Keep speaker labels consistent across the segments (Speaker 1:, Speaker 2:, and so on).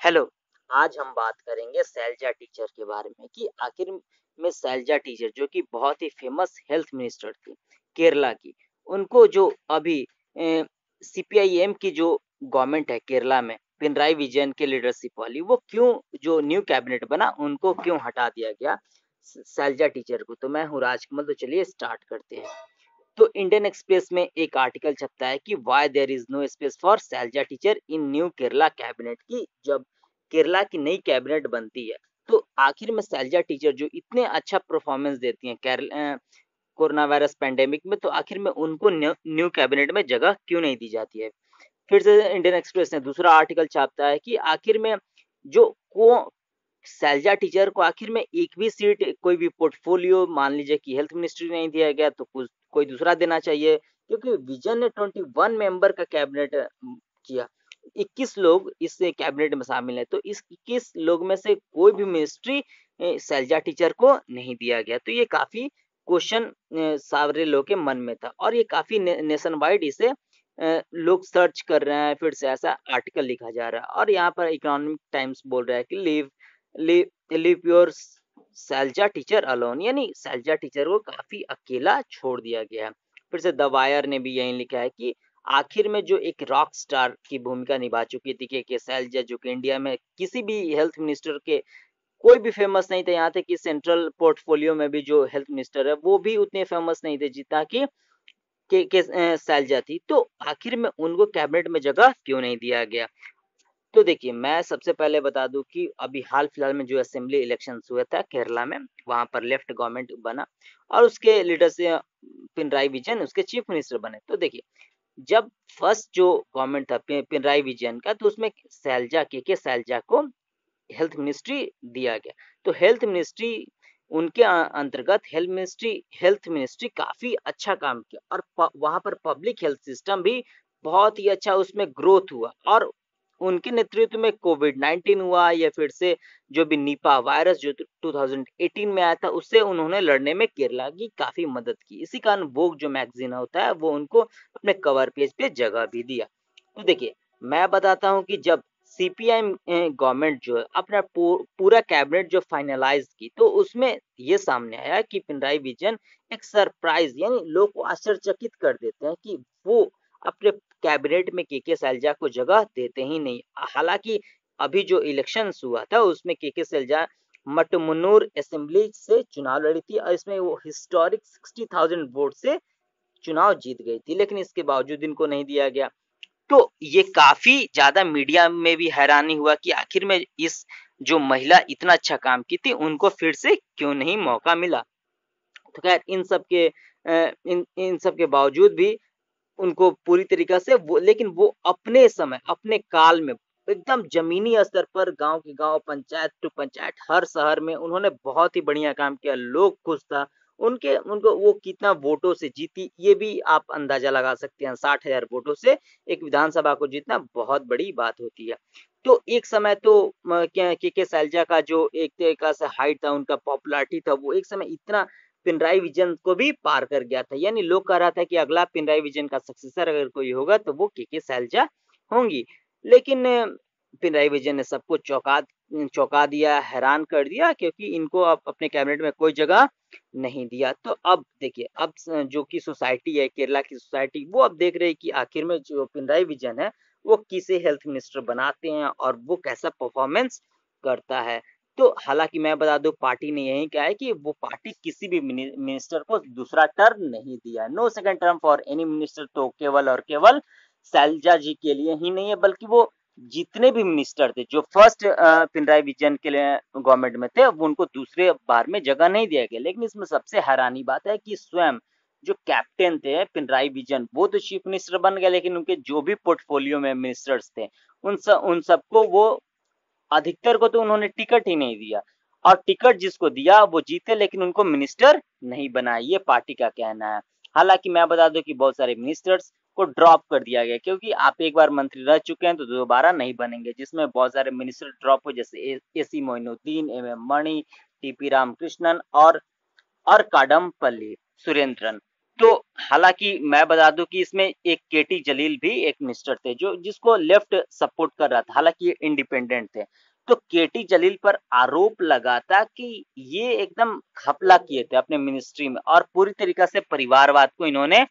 Speaker 1: Hello आज हम बात करेंगे सैलजा टीचर के बारे में कि आखिर में सैलजा टीचर जो कि बहुत ही फ़ेमस हेल्थ मिनिस्टर थी, केरला की, उनको जो अभी सीपीआईएम की जो गवर्नमेंट है केरला में, पिनराई विजयन के लीडरशिप वाली, वो क्यों जो न्यू कैबिनेट बना, उनको क्यों हटा दिया गया सैलजा टीचर को? तो मैं हूँ राजकमल तो चलिए स्टार्ट करते हैं। तो इंडियन एक्सप्रेस में एक आर्टिकल छपता है कि why there is no space for Sailaja teacher in new Kerala cabinet की जब केरला की नई कैबिनेट बनती है। तो आखिर में सैलजा टीचर जो इतने अच्छा परफॉर्मेंस देती हैं कोरोना वायरस पैंडेमिक में तो आखिर में उनको न्यू कैबिनेट में जगह क्यों नहीं दी जाती है? फिर से इंडियन एक्सप्रेस ने दूसरा आर्टिकल छापता है कि आखिर में जो सैलजा टीचर को आखिर में एक भी सीट कोई भी पोर्टफोलियो मान लीजिए कि हेल्थ मिनिस्ट्री नहीं दिया गया तो कुछ कोई दूसरा देना चाहिए क्योंकि विजन ने ट्वेंटी वन मेंबर का कैबिनेट किया। 21 लोग इस कैबिनेट में शामिल है तो इस 21 लोग में से कोई भी मिनिस्ट्री सैलजा टीचर को नहीं दिया गया। तो ये काफ़ी क्वेश्चन सारे लोग के मन में था और ये काफ़ी ने, नेशन वाइड इसे लोग सर्च कर रहे हैं फिर से ऐसा आर्टिकल लिखा जा रहा है और यहाँ पर इकोनॉमिक टाइम्स बोल रहा है कि leave leave your Sailaja teacher alone यानी सैलजा टीचर को काफ़ी अकेला छोड़ दिया गया है। फिर से दवायर ने भी यही लिखा है कि आखिर में जो एक रॉक स्टार की भूमिका निभा चुकी थी के, के सैलजा जो कि इंडिया में किसी भी हेल्थ मिनिस्टर के कोई भी फ़ेमस नहीं थे। यहाँ तक कि सेंट्रल पोर्टफोलियो में भी जो हेल्थ मिनिस्टर है वो भी उतने फ़ेमस नहीं थे जितना कि के, के सैलजा थी। तो आखिर में उनको कैबिनेट में जगह क्यों नहीं दिया गया? तो देखिए, मैं सबसे पहले बता दूँ कि अभी हाल फ़िलहाल में जो असेंबली इलेक्शन हुआ था केरला में, वहाँ पर लेफ़्ट गवर्नमेंट बना और उसके लीडर से पिनराई विजयन, उसके चीफ मिनिस्टर बने। तो देखिए, जब फ़र्स्ट जो गवर्नमेंट था पिनराई विजयन का तो उसमें सैलजा के के सैलजा को हेल्थ मिनिस्ट्री दिया गया। तो हेल्थ मिनिस्ट्री उनके अंतर्गत हेल्थ मिनिस्ट्री हेल्थ मिनिस्ट्री काफ़ी अच्छा काम किया और वहाँ पर पब्लिक हेल्थ सिस्टम भी बहुत ही अच्छा उसमें ग्रोथ हुआ और उनके नेतृत्व में कोविड 19 हुआ या फिर से जो भी निपा वायरस जो 2018 में आया था, उससे उन्होंने लड़ने में केरला की काफ़ी मदद की। इसी कारण वो जो मैगजीन होता है, वो उनको अपने कवर पेज पे जगह भी दिया। तो देखिए, मैं बताता हूँ कि जब सीपीआई गवर्नमेंट जो है, अपना पूरा कैबिनेट जो फाइनलाइज की तो उसमें ये सामने आया कि पिनराई विजन एक सरप्राइज़ यानी लोग को आश्चर्यचकित कर देते हैं कि वो अपने कैबिनेट में के के सैलजा को जगह देते ही नहीं। हालाँकि अभी जो इलेक्शन हुआ था, उसमें के के सैलजा मटमुन्नूर असेंबली से चुनाव लड़ी थी और इसमें वो हिस्टोरिक सिक्सटी थाउज़ेंड वोट से चुनाव जीत गई थी, लेकिन इसके बावजूद इनको नहीं दिया गया। तो ये काफ़ी ज़्यादा मीडिया में भी हैरानी हुआ कि आखिर में इस जो महिला इतना अच्छा काम की थी, उनको फिर से क्यों नहीं मौका मिला? तो खैर, इन सब के इन इन सब के बावजूद भी उनको पूरी तरीका से वो, लेकिन वो अपने समय, अपने काल में, एकदम जमीनी स्तर पर गाँव के गाँव, पंचायत टू पंचायत, हर शहर में उन्होंने बहुत ही बढ़िया काम किया। लोग खुश था। उनके, उनको वो कितना वोटों से जीती, ये भी आप अंदाज़ा लगा सकते हैं। साठ हज़ार वोटों से एक विधानसभा को जीतना बहुत बड़ी बात होती है। तो एक समय तो के के, सैलजा का जो एक तरीका से हाइट था, उनका पॉपुलरिटी था, वो एक समय इतना पिनराई विजन को भी पार कर गया था। यानी लोग कह रहा था कि अगला पिनराई विजन का सक्सेसर अगर कोई होगा तो वो के के सैलजा होंगी। लेकिन, पिनराई विजन ने सबको चौका, चौंका दिया, हैरान कर दिया क्योंकि इनको अब अपने कैबिनेट में कोई जगह नहीं दिया। तो अब देखिए, अब जो की सोसाइटी है, केरला की सोसाइटी वो अब देख रही है कि आखिर में जो पिनराई विजन है, वो किसे हेल्थ मिनिस्टर बनाते हैं और वो कैसा परफॉर्मेंस करता है। तो हालाँकि मैं बता दूँ, पार्टी ने यही कहा है कि वो पार्टी किसी भी मिनिस्टर को दूसरा टर्म नहीं दिया no second term for any minister तो केवल और केवल सैलजा जी के लिए ही नहीं है, बल्कि वो जितने भी मिनिस्टर थे, जो फ़र्स्ट पिनराई विजयन के लिए गवर्नमेंट में थे उनको दूसरे बार में जगह नहीं दिया गया। लेकिन इसमें सबसे हैरानी बात है कि स्वयं जो कैप्टन थे पिनराई विजन वो तो चीफ मिनिस्टर बन गए, लेकिन उनके जो भी पोर्टफोलियो में मिनिस्टर्स थे, उन सब उन सबको वो अधिकतर को तो उन्होंने टिकट ही नहीं दिया। और टिकट जिसको दिया, वो जीते, लेकिन उनको मिनिस्टर नहीं बनाया ये पार्टी का कहना है। हालाँकि मैं बता दूँ कि बहुत सारे मिनिस्टर्स को ड्रॉप कर दिया गया, क्योंकि आप एक बार मंत्री रह चुके हैं तो दोबारा नहीं बनेंगे, जिसमें बहुत सारे मिनिस्टर ड्रॉप हो, जैसे A C Moinuddin M M Mani T P Ramakrishnan और और काडम पल्ली सुरेंद्रन। तो हालाँकि मैं बता दूँ कि इसमें एक केटी जलील भी एक मिनिस्टर थे, जो जिसको लेफ़्ट सपोर्ट कर रहा था, हालाँकि ये इंडिपेंडेंट थे। तो केटी जलील पर आरोप लगा था कि ये एकदम खपला किए थे अपने मिनिस्ट्री में और पूरी तरीके से परिवारवाद को इन्होंने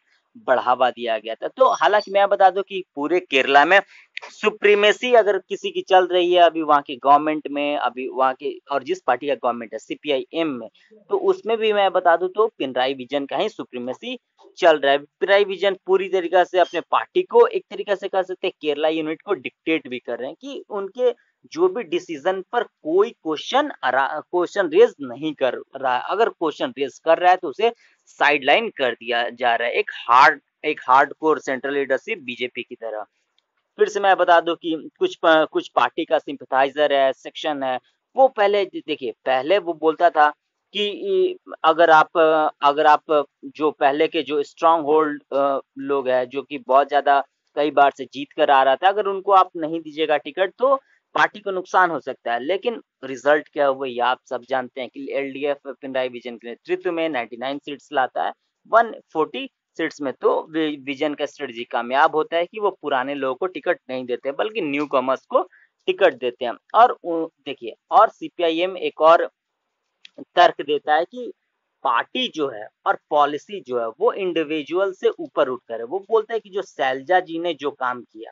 Speaker 1: बढ़ावा दिया गया था। तो हालाँकि मैं बता दूँ कि पूरे केरला में सुप्रीमेसी अगर किसी की चल रही है अभी वहाँ के गवर्नमेंट में, अभी वहाँ के और जिस पार्टी का गवर्नमेंट है सीपीआईएम में तो उसमें भी मैं बता दूँ तो पिनराई विजन का ही सुप्रीमेसी चल रहा है। पिनराई विजन पूरी तरीके से अपने पार्टी को एक तरीके से कह सकते हैं, केरला यूनिट को डिक्टेट भी कर रहे हैं कि उनके जो भी डिसीज़न पर कोई क्वेश्चन क्वेश्चन रेज नहीं कर रहा अगर क्वेश्चन रेज कर रहा है तो उसे साइडलाइन कर दिया जा रहा है, एक हार्ड एक hard core central leadership BJP की तरह। फिर से मैं बता दूँ कि कुछ कुछ पार्टी का सिंपथाइजर है सेक्शन है, वो पहले देखिए, पहले वो बोलता था कि अगर आप अगर आप जो पहले के जो स्ट्रांग होल्ड लोग हैं, जो कि बहुत ज़्यादा कई बार से जीत कर आ रहा था, अगर उनको आप नहीं दीजिएगा टिकट तो पार्टी को नुकसान हो सकता है। लेकिन रिज़ल्ट क्या हुआ, ये आप सब जानते हैं कि एलडीएफ पिनराई विजन के नेतृत्व में 99 सीट्स लाता है 140 सीट्स में तो विजन का स्ट्रेटजी कामयाब होता है कि वो पुराने लोगों को टिकट नहीं देते, बल्कि न्यू कॉमर्स को टिकट देते हैं। और देखिए, और सीपीआईएम एक और तर्क देता है कि पार्टी जो है और पॉलिसी जो है, वो इंडिविजुअल से ऊपर उठकर है। वो बोलता है कि जो सैलजा जी ने जो काम किया,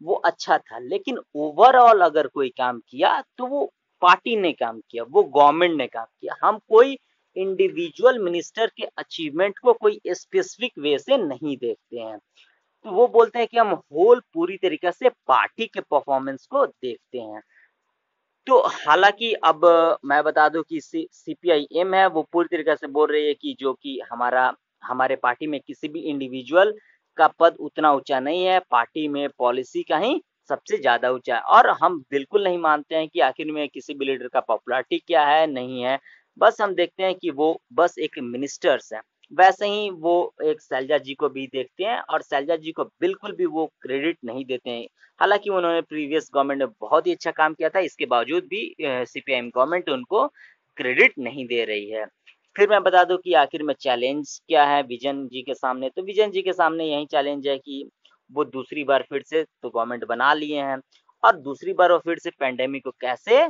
Speaker 1: वो अच्छा था, लेकिन ओवरऑल अगर कोई काम किया तो वो पार्टी ने काम किया, वो गवर्नमेंट ने काम किया। हम कोई इंडिविजुअल मिनिस्टर के अचीवमेंट को कोई स्पेसिफिक वे से नहीं देखते हैं। तो वो बोलते हैं कि हम होल पूरी तरीके से पार्टी के परफॉर्मेंस को देखते हैं। तो हालाँकि अब मैं बता दूँ कि सीपीआईएम है, वो पूरी तरीके से बोल रही है कि जो कि हमारा, हमारे पार्टी में किसी भी इंडिविजुअल का पद उतना ऊँचा नहीं है पार्टी में पॉलिसी का ही सबसे ज़्यादा ऊँचा है। और हम बिल्कुल नहीं मानते हैं कि आखिर में किसी भी लीडर का पॉपुलरिटी क्या है, नहीं है। बस हम देखते हैं कि वो बस एक मिनिस्टर्स है। वैसे ही वो एक सैलजा जी को भी देखते हैं और सैलजा जी को बिल्कुल भी वो क्रेडिट नहीं देते हैं। हालाँकि उन्होंने प्रीवियस गवर्नमेंट में बहुत ही अच्छा काम किया था, इसके बावजूद भी सीपीआईएम गवर्नमेंट उनको क्रेडिट नहीं दे रही है। फिर मैं बता दूँ कि आखिर में चैलेंज क्या है विजन जी के सामने? तो विजन जी के सामने यही चैलेंज है कि वो दूसरी बार फिर से तो गवर्नमेंट बना लिए हैं। और दूसरी बार वो फिर से पेंडेमिक को कैसे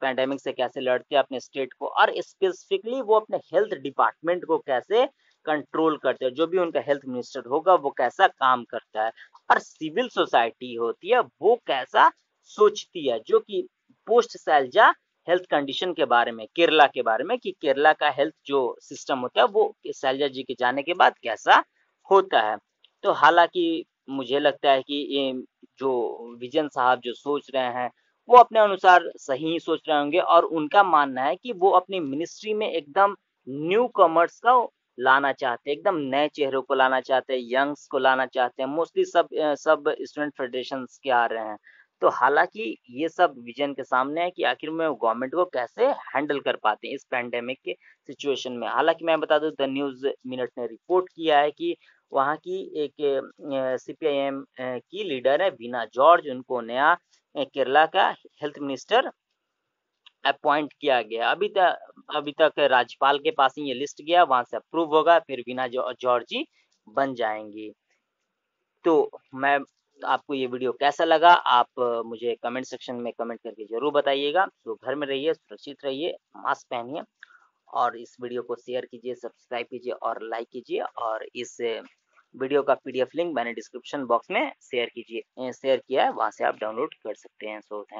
Speaker 1: पैंडेमिक से कैसे लड़ते हैं अपने स्टेट को और स्पेसिफिकली वो अपने हेल्थ डिपार्टमेंट को कैसे कंट्रोल करते हैं जो भी उनका हेल्थ मिनिस्टर होगा वो कैसा काम करता है और सिविल सोसाइटी होती है वो कैसा सोचती है जो कि पोस्ट सैलजा हेल्थ कंडीशन के बारे में, केरला के बारे में कि केरला का हेल्थ जो सिस्टम होता है वो सैलजा जी के जाने के बाद कैसा होता है। तो हालाँकि मुझे लगता है कि ये जो विजन साहब जो सोच रहे हैं वो अपने अनुसार सही सोच रहे होंगे और उनका मानना है कि वो अपनी मिनिस्ट्री में एकदम न्यू कॉमर्स का लाना चाहते हैं, एकदम नए चेहरों को लाना चाहते हैं यंग्स को लाना चाहते हैं। मोस्टली सब सब स्टूडेंट फेडरेशन के आ रहे हैं। तो हालाँकि ये सब विजन के सामने है कि आखिर में गवर्नमेंट को कैसे हैंडल कर पाते हैं इस पैंडेमिक के सिचुएशन में। हालाँकि मैं बता दूँ द न्यूज़ मिनट ने रिपोर्ट किया है कि वहाँ की एक सीपीआईएम की लीडर है बीना जॉर्ज। उनको नया केरला का हेल्थ मिनिस्टर अपॉइंट किया गया। अभी तक अभी तक राज्यपाल के पास ही ये लिस्ट गया, वहाँ से अप्रूव होगा, फिर बिना जॉर्जी बन जाएँगी। तो मैं आपको ये वीडियो कैसा लगा, आप मुझे कमेंट सेक्शन में कमेंट करके ज़रूर बताइएगा। तो घर में रहिए, सुरक्षित रहिए मास्क पहनिए और इस वीडियो को शेयर कीजिए सब्सक्राइब कीजिए और लाइक कीजिए और इस वीडियो का पीडीएफ लिंक मैंने डिस्क्रिप्शन बॉक्स में शेयर कीजिए। शेयर किया है, वहाँ से आप डाउनलोड कर सकते हैं सो थैंक